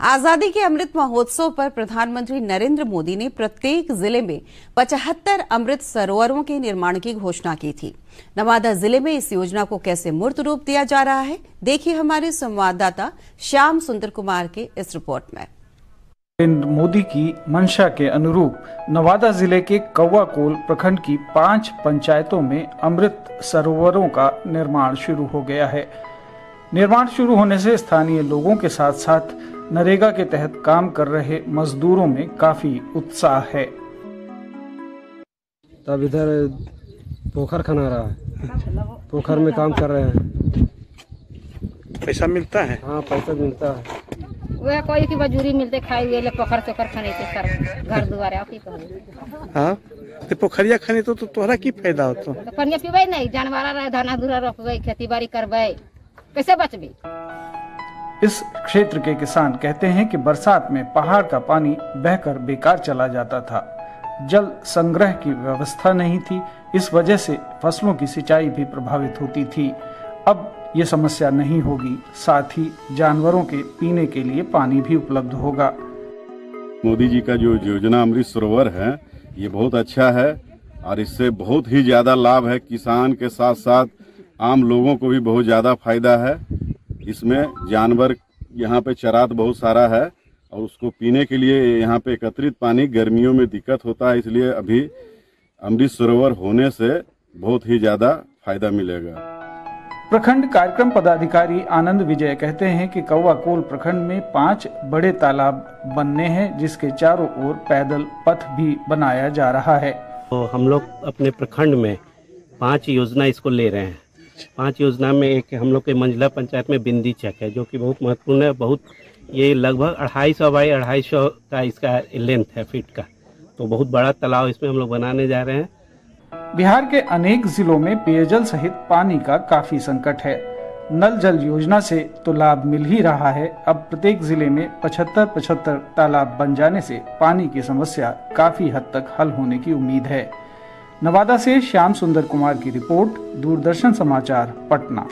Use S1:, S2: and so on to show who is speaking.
S1: आज़ादी के अमृत महोत्सव पर प्रधानमंत्री नरेंद्र मोदी ने प्रत्येक ज़िले में पचहत्तर अमृत सरोवरों के निर्माण की घोषणा की थी। नवादा ज़िले में इस योजना को कैसे मूर्त रूप दिया जा रहा है, देखिए हमारे संवाददाता श्याम सुंदर कुमार के इस रिपोर्ट में।
S2: नरेंद्र मोदी की मंशा के अनुरूप नवादा ज़िले के कौवाकोल प्रखंड की पाँच पंचायतों में अमृत सरोवरों का निर्माण शुरू हो गया है। निर्माण शुरू होने से स्थानीय लोगों के साथ साथ नरेगा के तहत काम कर रहे मजदूरों में काफ़ी उत्साह है।
S3: तब इधर पोखर खना रहा है। पोखर में काम कर रहे हैं।
S4: पैसा मिलता है?
S3: हाँ पैसा मिलता है।
S5: वह कोई की मजूरी मिलते खाई हुए पोखर चोखर खने के सर घर दुआरे आप हाँ?
S4: तो पोखरिया खने तो, तो तोहरा की फ़ायदा होतो?
S5: तो पनिया पीबै नहीं जानवर रहे धाना धुरा रोपबै खेती बाड़ी करबै कैसे बचबी?
S2: इस क्षेत्र के किसान कहते हैं कि बरसात में पहाड़ का पानी बहकर बेकार चला जाता था। जल संग्रह की व्यवस्था नहीं थी, इस वजह से फ़सलों की सिंचाई भी प्रभावित होती थी। अब ये समस्या नहीं होगी, साथ ही जानवरों के पीने के लिए पानी भी उपलब्ध होगा।
S6: मोदी जी का जो योजना अमृत सरोवर है, ये बहुत अच्छा है और इससे बहुत ही ज़्यादा लाभ है। किसान के साथ साथ आम लोगों को भी बहुत ज़्यादा फ़ायदा है। इसमें जानवर यहाँ पे चरात बहुत सारा है और उसको पीने के लिए यहाँ पे एकत्रित पानी गर्मियों में दिक्कत होता है इसलिए अभी अमृत सरोवर होने से बहुत ही ज़्यादा फ़ायदा मिलेगा।
S2: प्रखंड कार्यक्रम पदाधिकारी आनंद विजय कहते हैं कि कौवा कोल प्रखंड में पाँच बड़े तालाब बनने हैं जिसके चारों ओर पैदल पथ भी बनाया जा रहा है।
S7: तो हम लोग अपने प्रखंड में पाँच योजना इसको ले रहे हैं। पाँच योजना में एक हम लोग के मंजिला पंचायत में बिंदी चेक है, जो कि बहुत महत्वपूर्ण है, बहुत ये लगभग अढ़ाई सौ बाई अढ़ाई सौ का इसका लेंथ है फीट का। तो बहुत बड़ा तालाब इसमें हम लोग बनाने जा रहे हैं।
S2: बिहार के अनेक जिलों में पेयजल सहित पानी का काफ़ी संकट है। नल जल योजना से तो लाभ मिल ही रहा है। अब प्रत्येक ज़िले में 75 पचहत्तर तालाब बन जाने से पानी की समस्या काफ़ी हद तक हल होने की उम्मीद है। नवादा से श्याम सुंदर कुमार की रिपोर्ट दूरदर्शन समाचार पटना।